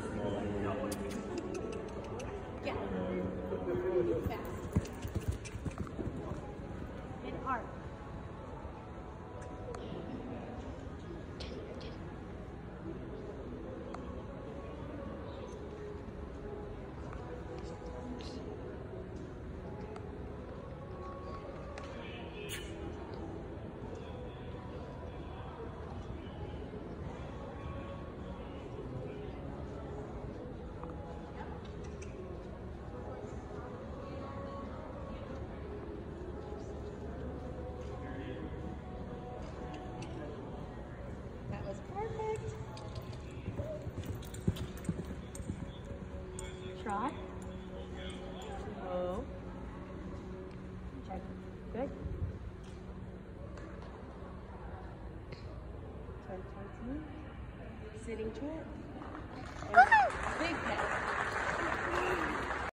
small trot. Slow. Check. Good. Turn towards me. Sitting pet.